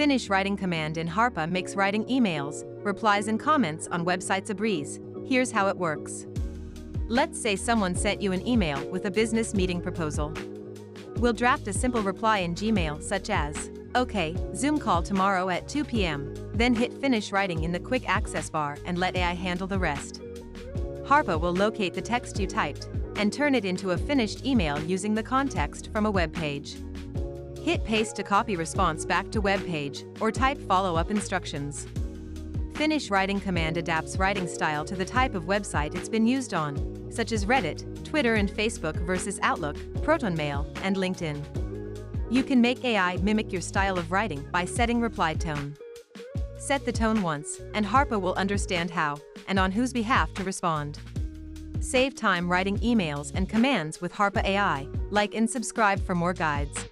Finish writing command in Harpa makes writing emails, replies and comments on websites a breeze. Here's how it works. Let's say someone sent you an email with a business meeting proposal. We'll draft a simple reply in Gmail such as, OK, Zoom call tomorrow at 2 p.m., then hit finish writing in the quick access bar and let AI handle the rest. Harpa will locate the text you typed and turn it into a finished email using the context from a web page. Hit paste to copy response back to web page or type follow-up instructions. Finish writing command adapts writing style to the type of website it's been used on, such as Reddit, Twitter and Facebook versus Outlook, ProtonMail, and LinkedIn. You can make AI mimic your style of writing by setting reply tone. Set the tone once, and Harpa will understand how, and on whose behalf to respond. Save time writing emails and commands with Harpa AI, like and subscribe for more guides.